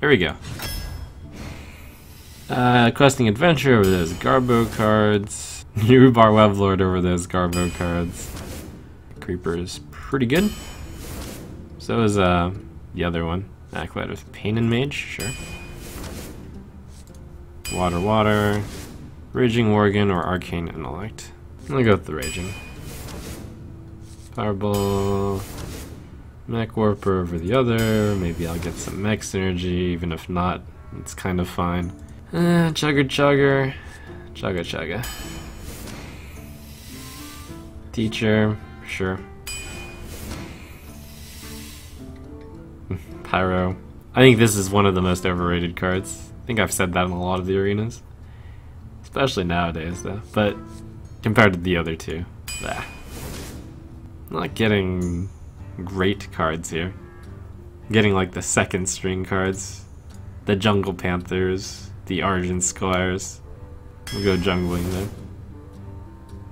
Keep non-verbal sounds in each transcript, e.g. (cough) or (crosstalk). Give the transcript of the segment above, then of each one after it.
There we go. Uh, questing adventure over those Garbo cards. (laughs) Nerub'ar Weblord over those Garbo cards. Creeper is pretty good. So is uh, the other one. Acolyte with Pain and Mage, sure. Water, water. Raging Worgen or Arcane Intellect. I'm gonna go with the Raging. Fireball. Mech Warper over the other. Maybe I'll get some Mech Synergy, even if not, it's kind of fine. Uh, chugger Chugger. Chugga Chugga. Teacher, sure. (laughs) Pyro. I think this is one of the most overrated cards. I think I've said that in a lot of the arenas. Especially nowadays, though. But compared to the other two, bah. Not getting great cards here. Getting like the second string cards. The Jungle Panthers, the Argent Squires. We'll go jungling then.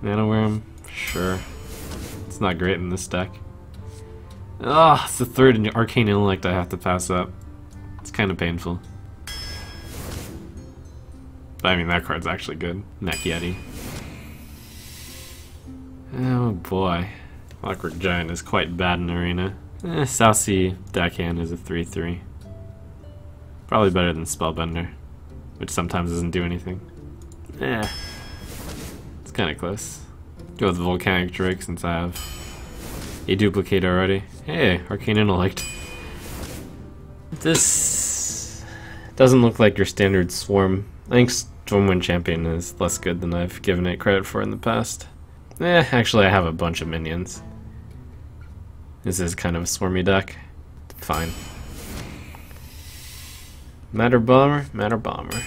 Mana Wyrm? Sure. It's not great in this deck. Ah, it's the third Arcane Intellect I have to pass up. It's kind of painful. But I mean, that card's actually good. Mech Yeti. Oh boy. Clockwork Giant is quite bad in Arena. Eh, South Sea Deckhand is a 3-3. Probably better than Spellbender, which sometimes doesn't do anything. Eh. It's kinda close. Go with Volcanic Drake since I have a duplicate already. Hey, Arcane Intellect. This doesn't look like your standard Swarm. I think Stormwind Champion is less good than I've given it credit for in the past. Eh, actually I have a bunch of minions. This is kind of a swarmy deck. Fine. Madder Bomber? Madder Bomber.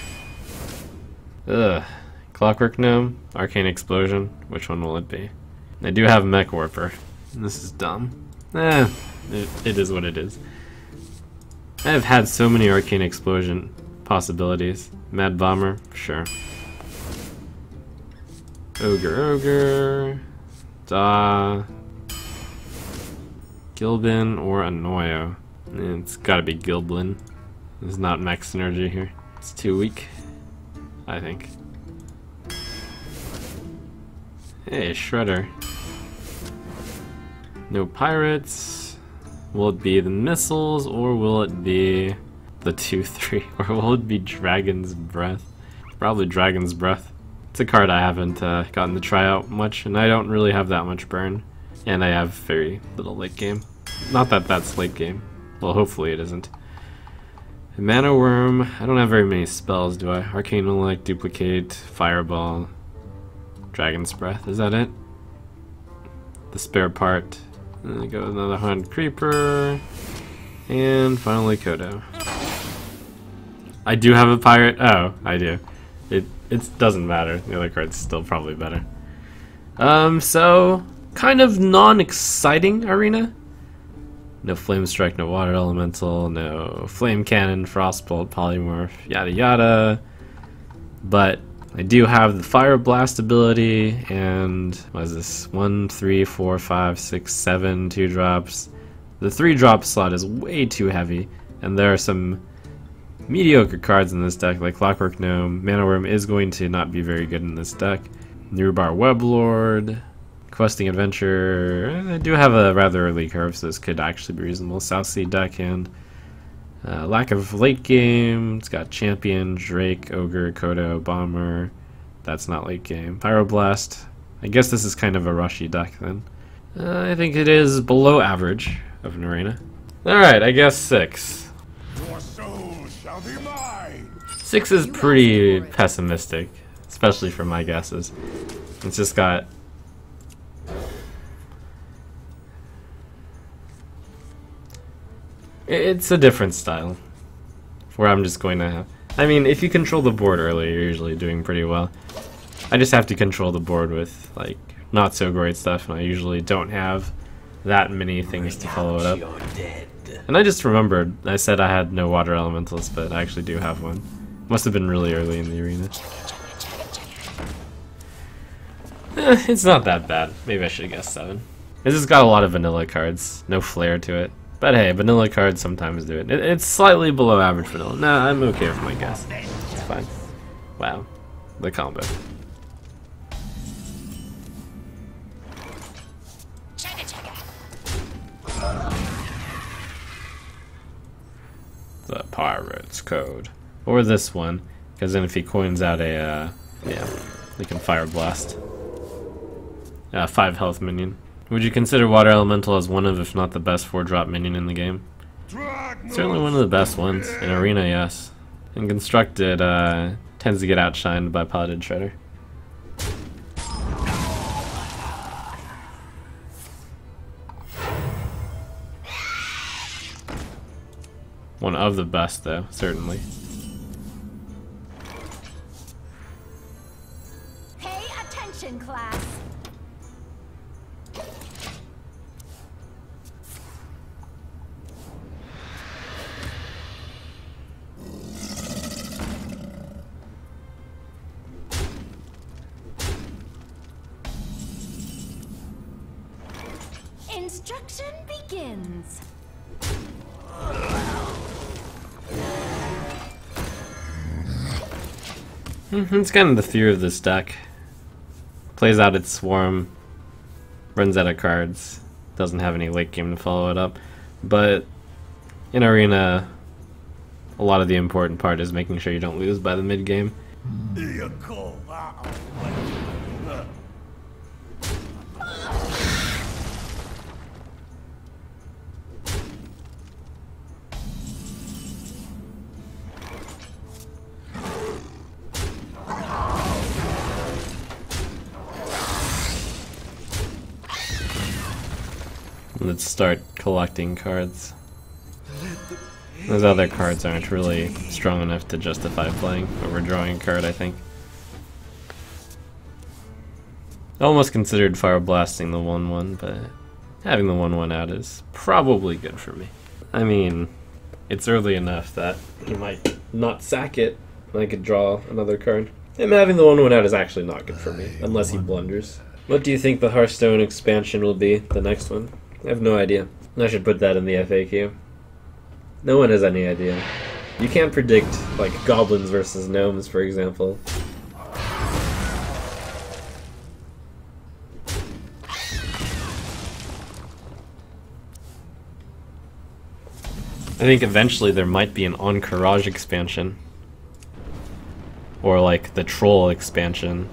Ugh. Clockwork Gnome? Arcane Explosion? Which one will it be? I do have Mech Warper. This is dumb. Eh, it, it is what it is. I have had so many Arcane Explosion possibilities. Mad Bomber? Sure. Ogre, Ogre. Da. Gilblin or Annoyo. It's gotta be Gilblin. There's not max synergy here. It's too weak. I think. Hey, Shredder. No pirates. Will it be the missiles or will it be the 2-3? (laughs) Or will it be Dragon's Breath? Probably Dragon's Breath. It's a card I haven't uh, gotten to try out much, and I don't really have that much burn. And I have very little late game. Not that that's late game. Well, hopefully it isn't. Mana Wyrm, I don't have very many spells, do I? Arcane Intellect, Duplicate, Fireball, Dragon's Breath. Is that it? The spare part. And then go another Haunted Creeper. And finally Kodo. I do have a pirate. Oh, I do. It it doesn't matter. The other card's still probably better. Um, so kind of non-exciting arena. No Flame Strike, no Water Elemental, no Flame Cannon, Frostbolt, Polymorph, yada yada. But I do have the Fire Blast ability, and what is this? One, three, four, five, six, seven, two drops. The three drop slot is way too heavy, and there are some mediocre cards in this deck, like Clockwork Gnome. Mana Wyrm is going to not be very good in this deck. Nerub'ar Weblord, Questing Adventure, I do have a rather early curve, so this could actually be reasonable. South Sea Deckhand. Uh, lack of late game. It's got Champion, Drake, Ogre, Kodo, Bomber. That's not late game. Pyroblast. I guess this is kind of a rushy deck then. Uh, I think it is below average of an arena. Alright, I guess six. Six is pretty pessimistic, especially for my guesses. It's just got It's a different style. Where I'm just going to have... I mean, if you control the board early, you're usually doing pretty well. I just have to control the board with, like, not so great stuff, and I usually don't have that many things to follow it up. And I just remembered, I said I had no water elementals, but I actually do have one. Must have been really early in the arena. Eh, it's not that bad. Maybe I should have guessed 7. This has got a lot of vanilla cards. No flair to it. But hey, vanilla cards sometimes do it. it it's slightly below average vanilla. Nah, I'm okay with my guess. It's fine. Wow. The combo. The pirate's code. Or this one, because then if he coins out a, uh, yeah, he can fire blast. Uh, 5 health minion. Would you consider Water Elemental as one of, if not the best 4-drop minion in the game? Certainly one of the best ones. In Arena, yes. In Constructed, uh, tends to get outshined by Piloted Shredder. One of the best, though, certainly. It's kind of the fear of this deck. Plays out its swarm, runs out of cards, doesn't have any late game to follow it up. But in Arena, a lot of the important part is making sure you don't lose by the mid game. Start collecting cards. Those other cards aren't really strong enough to justify playing, we're drawing a card, I think. I almost considered fire blasting the 1-1, but having the 1-1 out is probably good for me. I mean, it's early enough that he might not sack it, and I could draw another card. Him having the 1-1 out is actually not good for me, unless he blunders. What do you think the Hearthstone expansion will be, the next one? I have no idea. I should put that in the FAQ. No one has any idea. You can't predict, like, goblins versus gnomes, for example. I think eventually there might be an Encourage expansion. Or, like, the Troll expansion.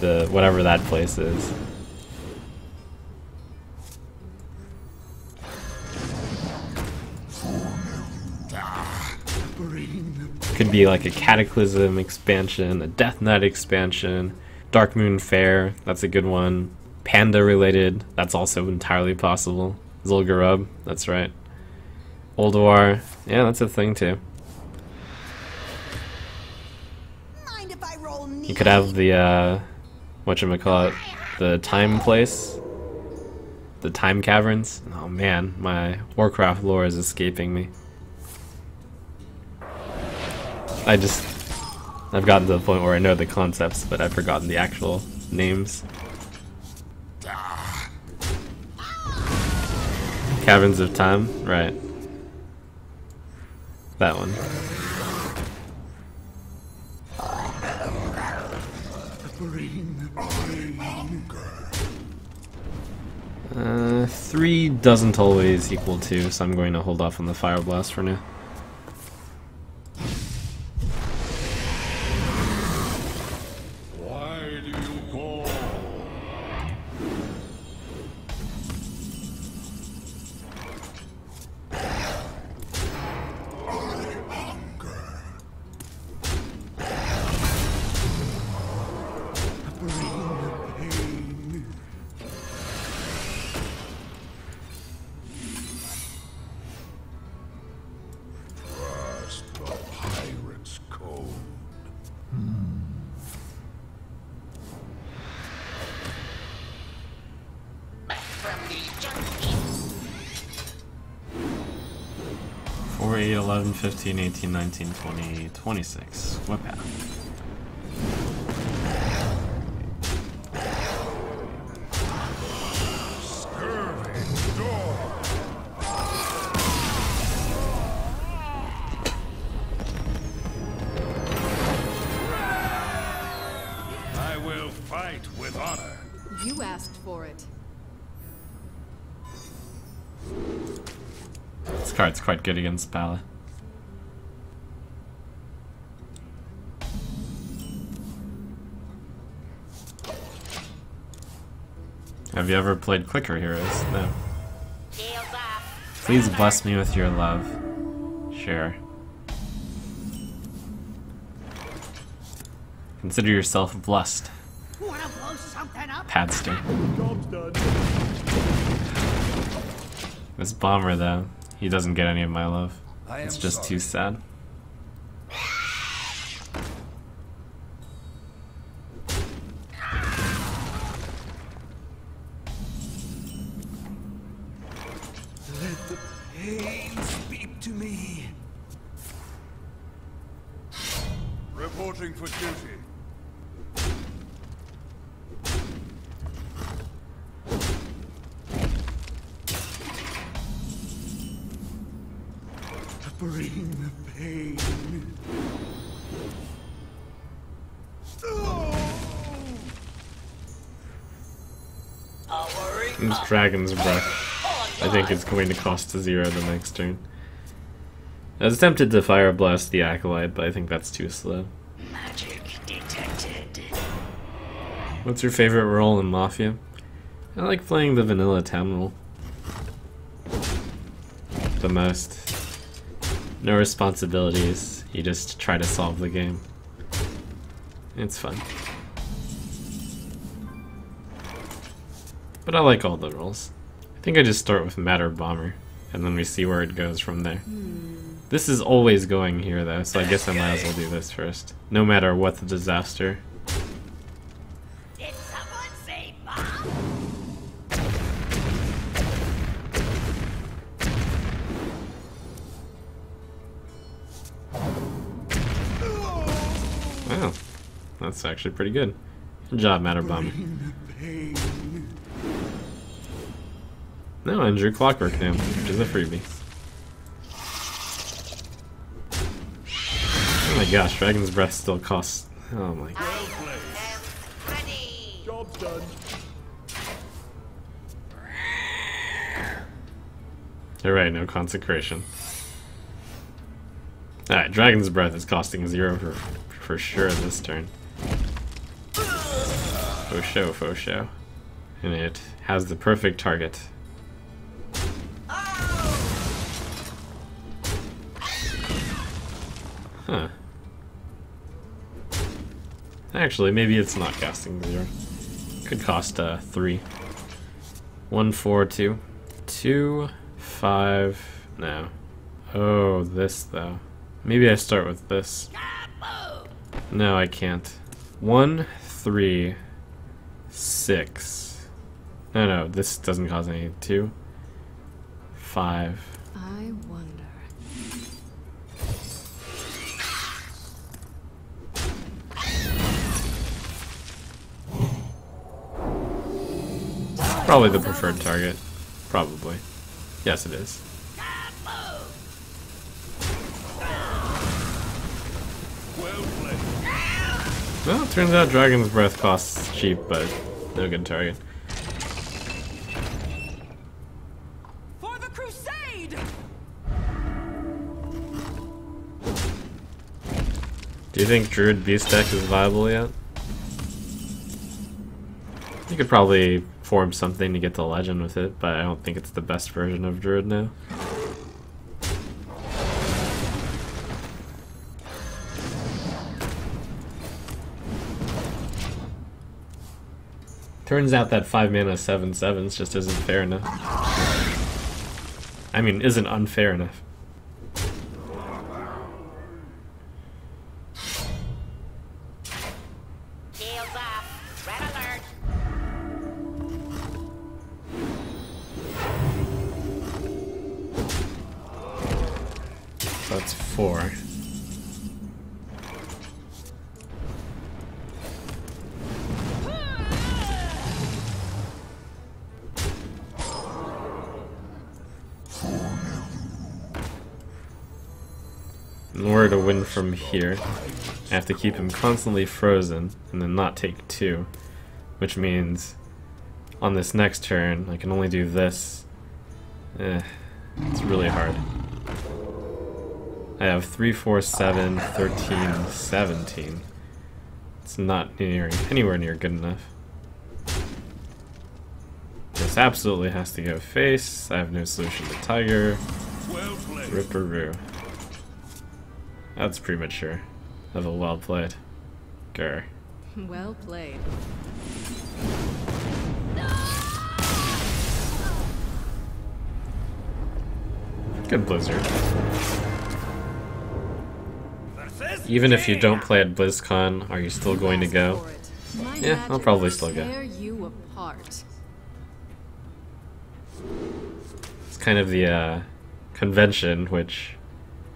The, whatever that place is. Could be like a Cataclysm expansion, a Death Knight expansion, Darkmoon Faire, that's a good one. Panda related, that's also entirely possible. Zul'Gurub, that's right. Ulduar, yeah, that's a thing too. Mind if I roll You could have the, uh, whatchamacallit, the Time Place, the Time Caverns. Oh man, my Warcraft lore is escaping me. I just I've gotten to the point where I know the concepts, but I've forgotten the actual names. Caverns of Time, right. That one. Uh, three doesn't always equal two, so I'm going to hold off on the Fire Blast for now. 15, 18, 19, 20, 26. What path? You asked for it. This card's quite good against Pala. Have you ever played Clicker Heroes? No. Please bless me with your love. Sure. Consider yourself blessed. Wanna blow something up? Padster. Job's done. This bomber, though, he doesn't get any of my love. It's am just too sad. Going to cost a zero the next turn. I was tempted to Fire Blast the Acolyte, but I think that's too slow. Magic detected. What's your favorite role in Mafia? I like playing the vanilla Tamil. The most. No responsibilities. You just try to solve the game. It's fun. But I like all the roles. I think I just start with Madder Bomber, and then we see where it goes from there. This is always going here though, so I guess I might as well do this first. No matter what the disaster. That's actually pretty good. Good job, Madder Bomber. No, and drew Clockwork now, which is a freebie. Oh my gosh, Dragon's Breath still costs. Oh my god. Ready. Job's done. Alright, no consecration. Alright, Dragon's Breath is costing zero for, for sure this turn. Faux show, faux show. And it has the perfect target. Huh. Actually, maybe it's not casting zero. Could cost uh, three. One, four, two. Two, five, no. Oh, this though. Maybe I start with this. No, I can't. One, three, six. No, no, this doesn't cause any. Two, five. I wonder. Probably the preferred target. Probably. Yes, it is. Well it turns out Dragon's Breath costs cheap, but no good target. For the crusade! Do you think Druid Beast deck is viable yet? You could probably form something to get the legend with it, but I don't think it's the best version of Druid now. Turns out that 5 mana 7 7s just isn't fair enough. I mean, isn't unfair enough. Here, I have to keep him constantly frozen and then not take two. which means on this next turn I can only do this. Eh, it's really hard. I have 3, 4, 7, 13, 17. It's not near, anywhere near good enough. This absolutely has to go face. I have no solution to Tiger. Ripperoo. That's premature. Of a well played. Grr. Well played. Good Blizzard. Even if you don't play at BlizzCon, are you still going to go? for it. My Yeah, I'll probably still go. Tear you apart. It's kind of the uh, convention which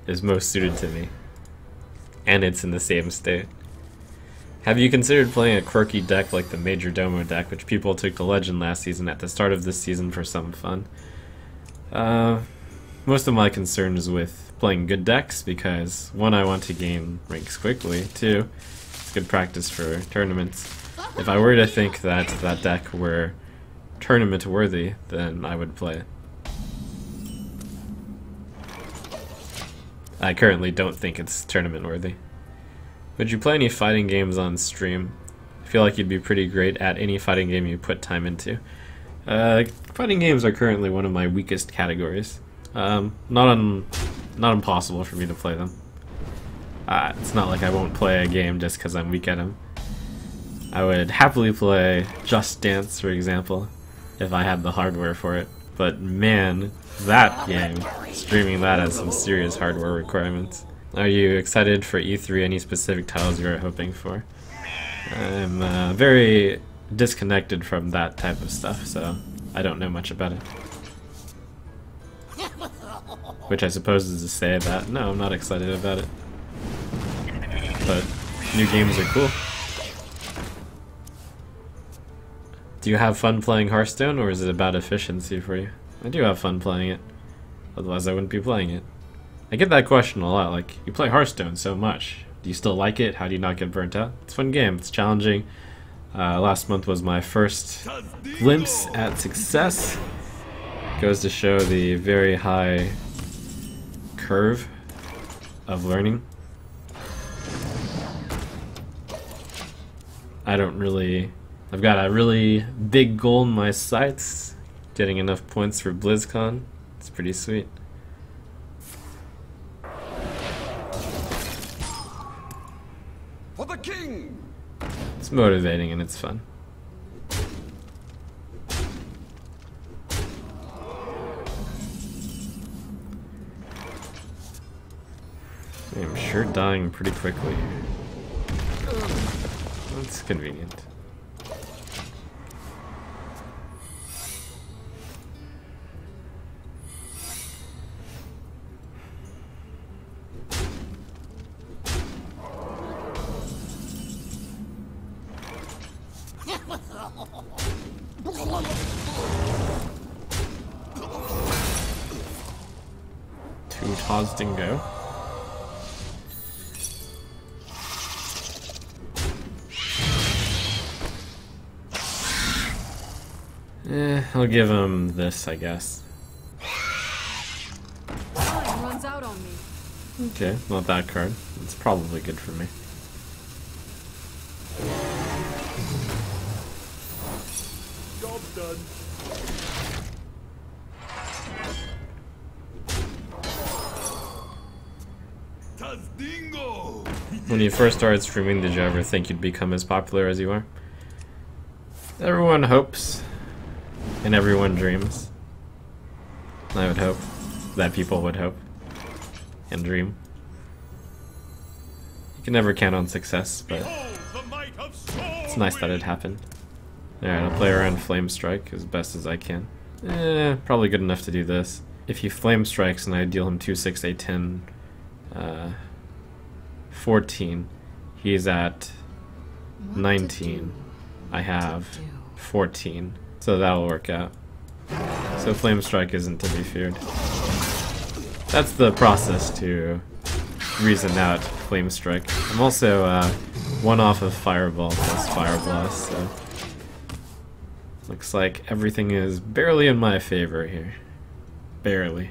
is most suited to me. And it's in the same state. Have you considered playing a quirky deck like the Major Domo deck, which people took to Legend last season at the start of this season for some fun? Uh, most of my concern is with playing good decks because one, I want to gain ranks quickly. Two, it's good practice for tournaments. If I were to think that that deck were tournament worthy, then I would play it. I currently don't think it's tournament worthy. Would you play any fighting games on stream? I feel like you'd be pretty great at any fighting game you put time into. Uh, fighting games are currently one of my weakest categories. Um, not un, not impossible for me to play them. Uh, it's not like I won't play a game just because I'm weak at them. I would happily play Just Dance, for example, if I had the hardware for it. But man, that game, streaming that has some serious hardware requirements. Are you excited for E3? Any specific titles you are hoping for? I'm uh, very disconnected from that type of stuff, so I don't know much about it. Which I suppose is to say that no, I'm not excited about it. But new games are cool. Do you have fun playing Hearthstone, or is it about efficiency for you? I do have fun playing it. Otherwise, I wouldn't be playing it. I get that question a lot. Like, you play Hearthstone so much. Do you still like it? How do you not get burnt out? It's a fun game. It's challenging. Uh, last month was my first glimpse at success. Goes to show the very high curve of learning. I don't really. I've got a really big goal in my sights. Getting enough points for BlizzCon. It's pretty sweet. For the king! It's motivating and it's fun. I'm sure dying pretty quickly. That's convenient. Give him this, I guess. Runs out on me. Okay, not that card. It's probably good for me. Job done. When you first started streaming, did you ever think you'd become as popular as you are? Everyone hopes, and everyone dreams. I would hope that people would hope and dream. You can never count on success, but Behold the might of it's nice that it happened. Alright, I'll play around Flame Strike as best as I can. Eh, probably good enough to do this. If he Flame Strikes and I deal him 2, 6, 8, 10, uh, 14, he's at 19. I have 14, so that'll work out. So Flame Strike isn't to be feared. That's the process to reason out Flame Strike. I'm also uh, one off of Fireball plus Fire Blast, so Looks like everything is barely in my favor here. Barely.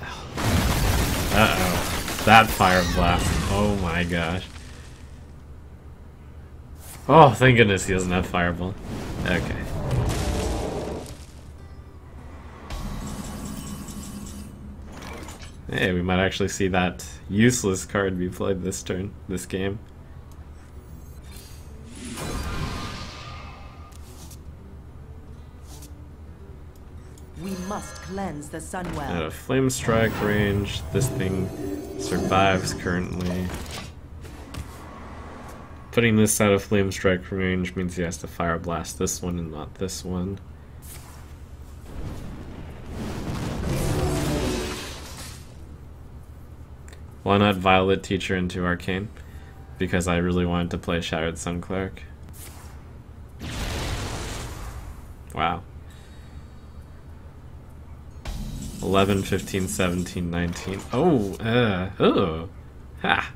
(sighs) Uh-oh. That fire blast. Oh my gosh. Oh, thank goodness he doesn't have fireball. Okay. Hey, we might actually see that useless card be played this turn, this game. We must cleanse the Sunwell. Out of flame strike range, this thing survives currently. Putting this out of flame strike range means he has to fire blast this one and not this one. Why not Violet Teacher into Arcane? Because I really wanted to play Shattered Sun Cleric. Wow. 11, 15, 17, 19. Oh, uh, oh. Ha.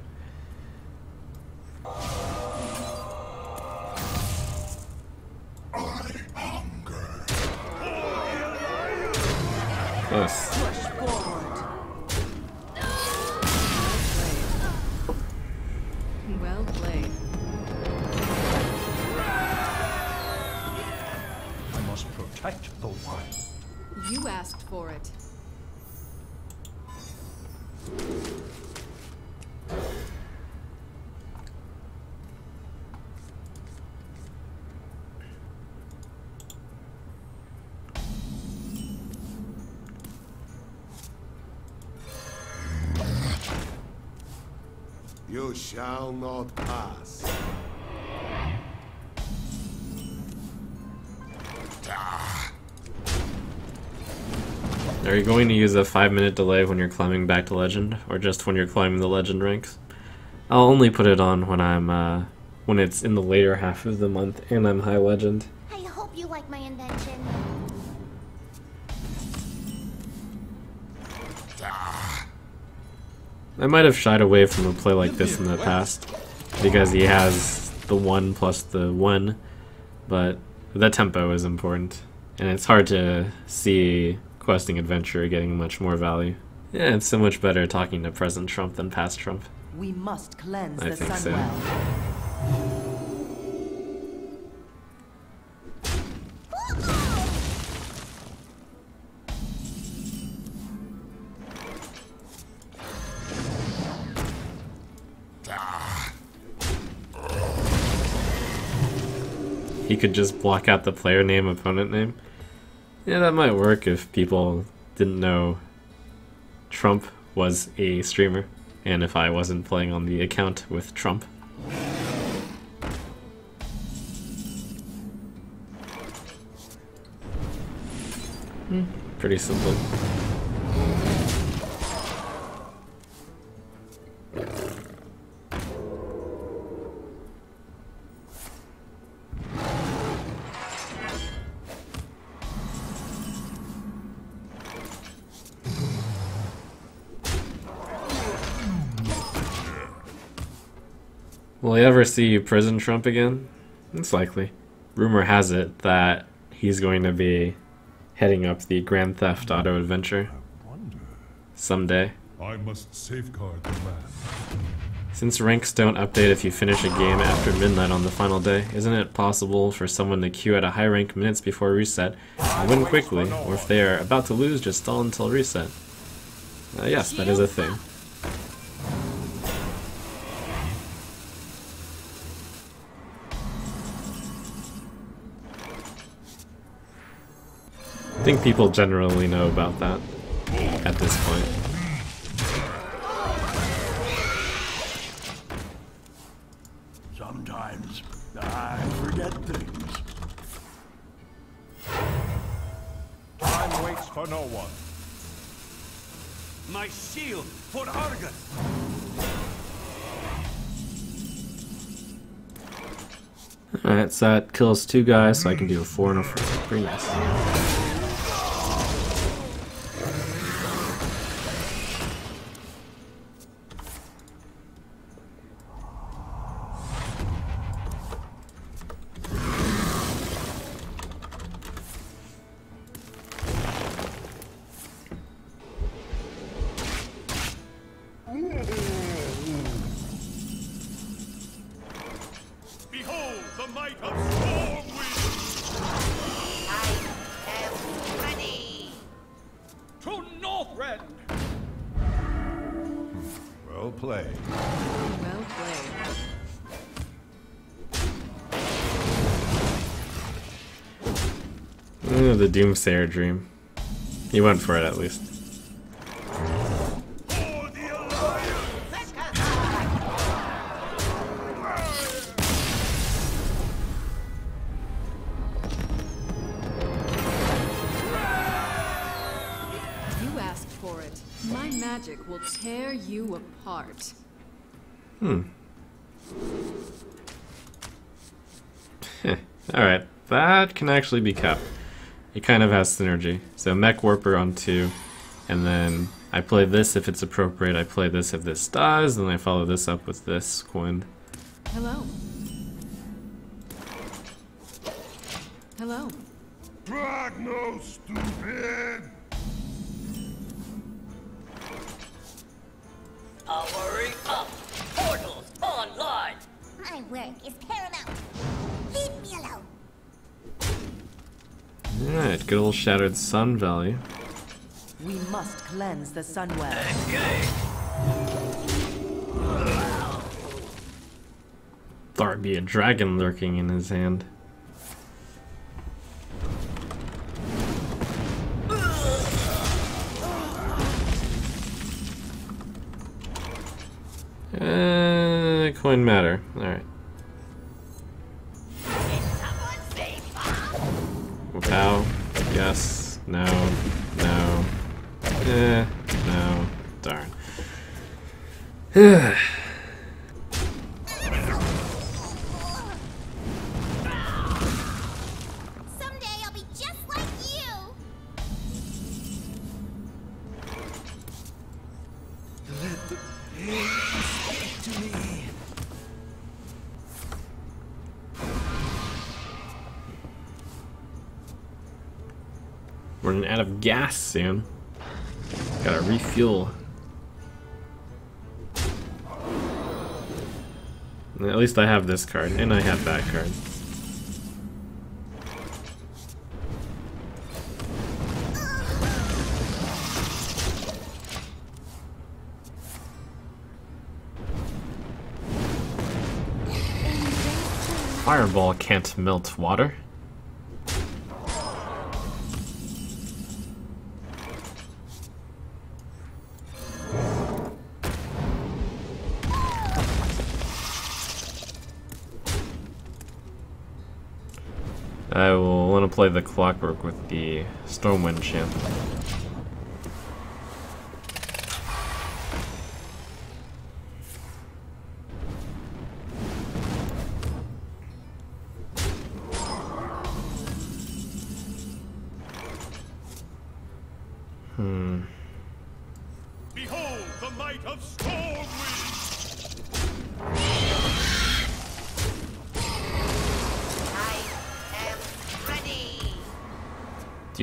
Close. Well played. I must protect the wild. You asked for it. Shall not pass. Are you going to use a 5 minute delay when you're climbing back to legend, or just when you're climbing the legend ranks? I'll only put it on when I'm, uh, when it's in the later half of the month and I'm high legend. I hope you like my invention. I might have shied away from a play like this in the past, because he has the 1 plus the 1, but the tempo is important, and it's hard to see questing adventure getting much more value. Yeah, it's so much better talking to present Trump than past Trump. We must cleanse I the think so. He could just block out the player name, opponent name. Yeah, that might work if people didn't know Trump was a streamer, and if I wasn't playing on the account with Trump. Hmm, Pretty simple. See Prison Trump again? It's likely. Rumor has it that he's going to be heading up the Grand Theft Auto adventure someday. I must safeguard the. Since ranks don't update if you finish a game after midnight on the final day, isn't it possible for someone to queue at a high rank minutes before reset and win quickly, or if they are about to lose, just stall until reset? Uh, yes, that is a thing. I think people generally know about that at this point. Sometimes I forget things. Time waits for no one. My shield for Argus. Alright, so that kills two guys, so I can do a four and a four. Pretty nice. to Northrend! Well played. Well played. Ooh, the Doomsayer dream. He went for it at least. Actually be kept. It kind of has synergy. So Mech Warper on two, and then I play this if it's appropriate, I play this if this dies, and I follow this up with this coin. Hello. Hello. Dragno, stupid! Powering up! Portals online! My work is paramount. Alright, good old Shattered Sun Valley. We must cleanse the Sunwell. There'd be a dragon lurking in his hand. Someday least I have this card, and I have that card. Fireball can't melt water. Play the clockwork with the Stormwind champ.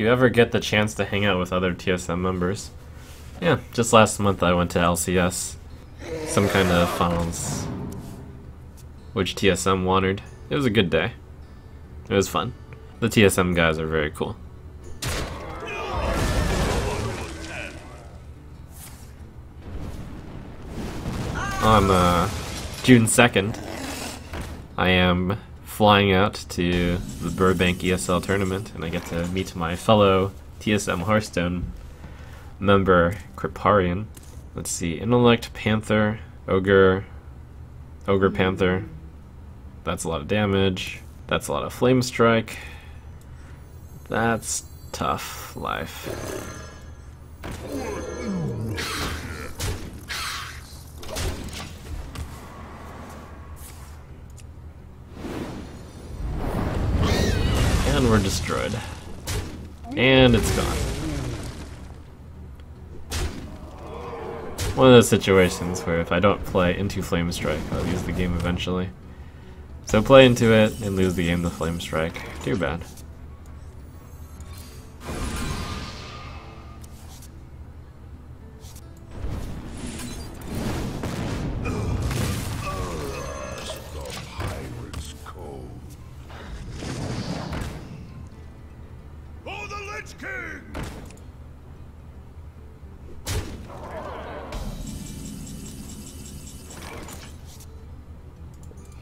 You ever get the chance to hang out with other TSM members? Yeah, just last month I went to LCS. Some kind of finals. Which TSM wanted. It was a good day. It was fun. The TSM guys are very cool. On uh, June 2nd, I am flying out to the Burbank ESL tournament, and I get to meet my fellow TSM Hearthstone member, Kripparrian. Let's see, Intellect, Panther, Ogre, Ogre Panther. That's a lot of damage. That's a lot of Flame Strike. That's tough life. We're destroyed. And it's gone. One of those situations where if I don't play into Flame Strike, I'll lose the game eventually. So play into it and lose the game to Flame Strike. Too bad.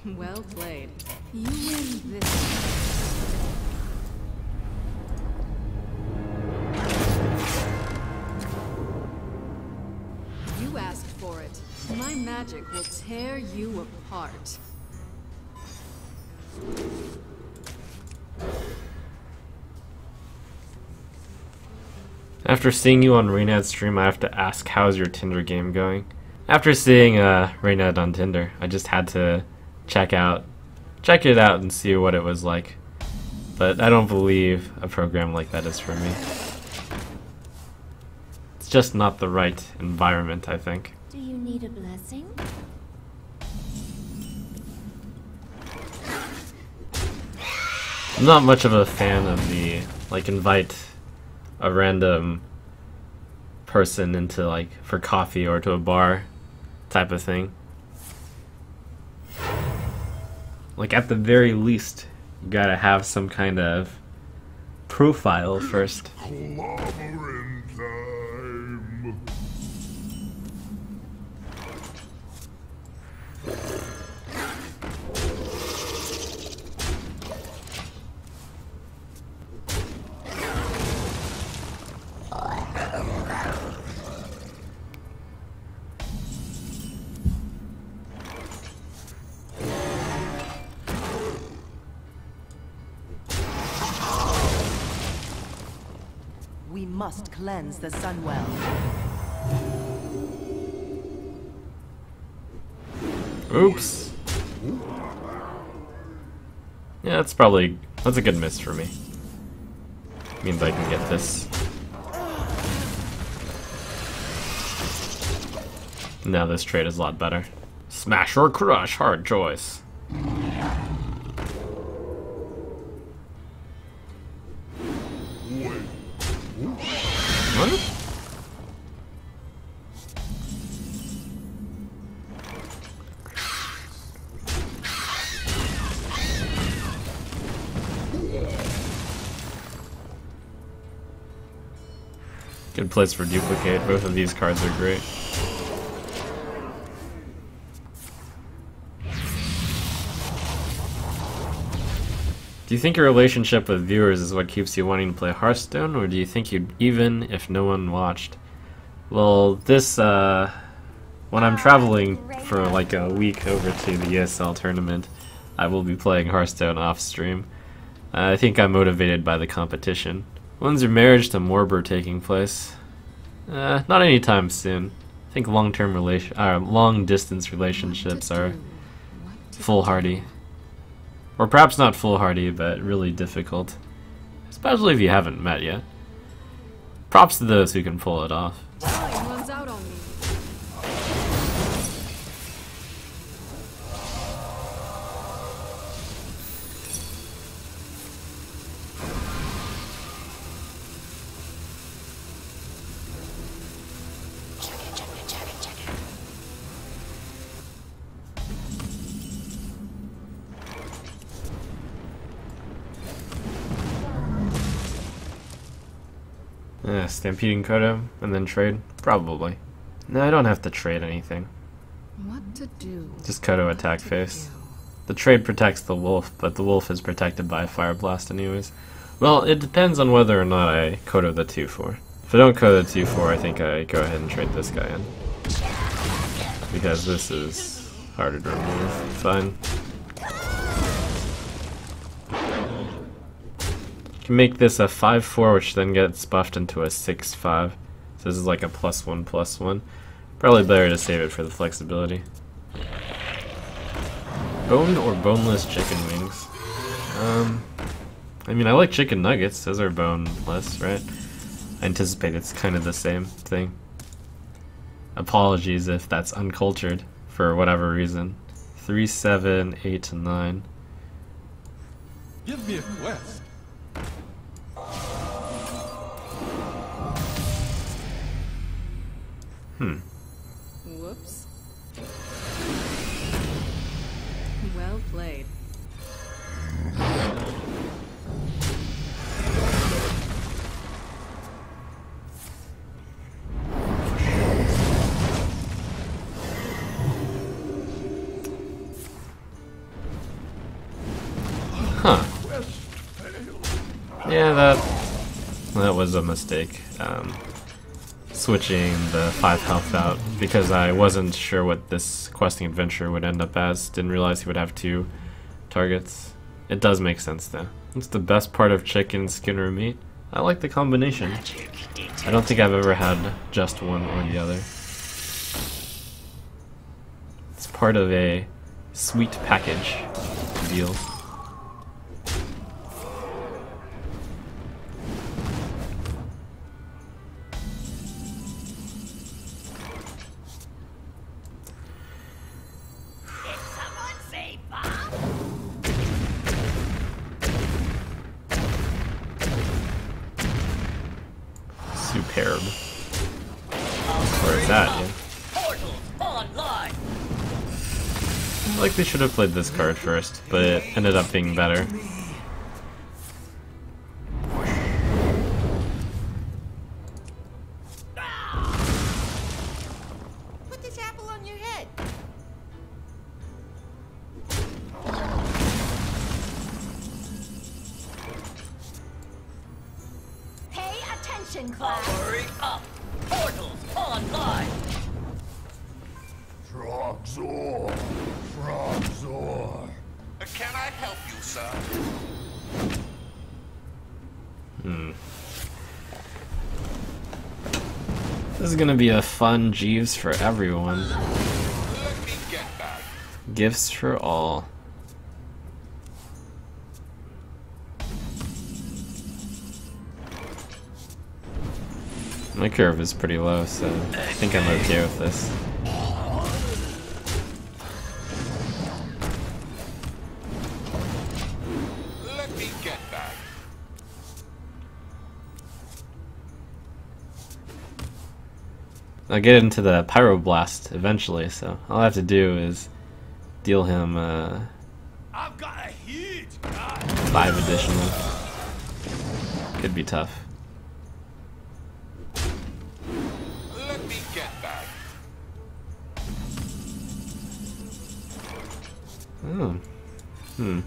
(laughs) Well played. You win this. You asked for it. My magic will tear you apart. After seeing you on Reynad's stream, I have to ask, how's your Tinder game going? After seeing uh, Reynad on Tinder, I just had to check out, check it out and see what it was like. But I don't believe a program like that is for me. It's just not the right environment, I think. Do you need a blessing? I'm not much of a fan of the like invite a random person into like for coffee or to a bar type of thing. Like at the very least, you gotta have some kind of profile first. Must cleanse the Sunwell. Oops. Yeah, that's probably that's a good miss for me. Means I can get this. Now this trade is a lot better. Smash or crush, hard choice. Place for duplicate. Both of these cards are great. Do you think your relationship with viewers is what keeps you wanting to play Hearthstone, or do you think you'd even if no one watched? Well, this, uh, when I'm traveling for like a week over to the ESL tournament, I will be playing Hearthstone off stream. I think I'm motivated by the competition. When's your marriage to Morber taking place? Uh, not anytime soon. I think long-term relation, uh, long-distance relationships are foolhardy. Or perhaps not foolhardy, but really difficult. Especially if you haven't met yet. Props to those who can pull it off. Stampeding Kodo and then trade? Probably. No, I don't have to trade anything. What to do? Just Kodo attack face. The trade protects the wolf, but the wolf is protected by Fire Blast anyways. Well, it depends on whether or not I Kodo the 2-4. If I don't Kodo the 2-4, I think I go ahead and trade this guy in. Because this is harder to remove. Fine. Can make this a 5-4, which then gets buffed into a 6-5. So this is like a plus 1 plus 1. Probably better to save it for the flexibility. Boned or boneless chicken wings? Um, I mean, I like chicken nuggets. Those are boneless, right? I anticipate it's kind of the same thing. Apologies if that's uncultured for whatever reason. 3, 7, 8, 9. Give me a quest. Hmm. Whoops. Well played. Yeah, that that was a mistake. Um, switching the 5 health out because I wasn't sure what this questing adventure would end up as. Didn't realize he would have two targets. It does make sense though. It's the best part of chicken, skin, or meat. I like the combination. I don't think I've ever had just one or the other. It's part of a sweet package deal. Have played this card first, but it ended up being better. Put this apple on your head. Pay attention, class. Powering up. Portals online. Frogzor! Frogzor! Can I help you, sir? Hmm. This is gonna be a fun Jeeves for everyone. Let me get back. Gifts for all. My curve is pretty low, so I think I'm okay with this. I'll get into the Pyroblast eventually, so all I have to do is deal him uh, I've got a huge five additional. Could be tough. Let me get back. Oh. Hmm.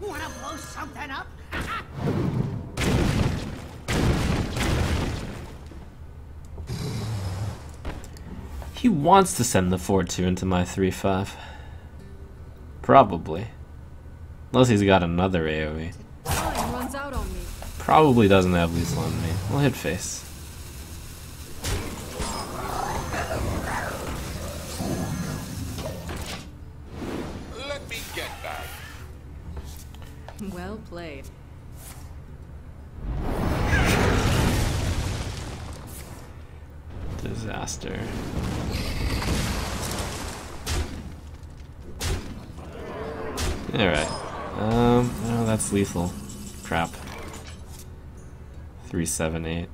Wanna blow something up? He wants to send the 4-2 into my 3-5. Probably. Unless he's got another AoE. Time runs out on me. Probably doesn't have lethal on me. We'll hit face. Lethal. Crap. 378.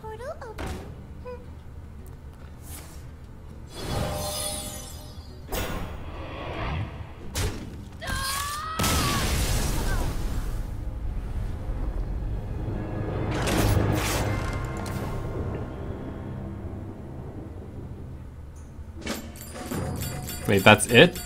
Portal open. Wait, that's it?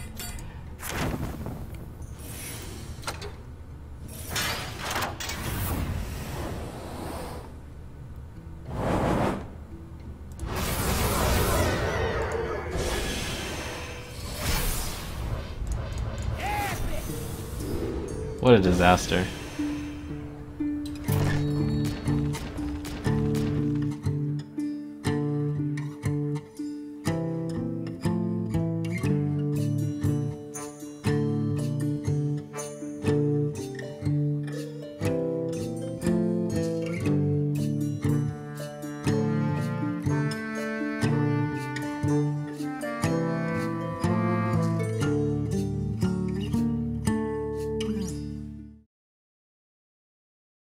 Disaster.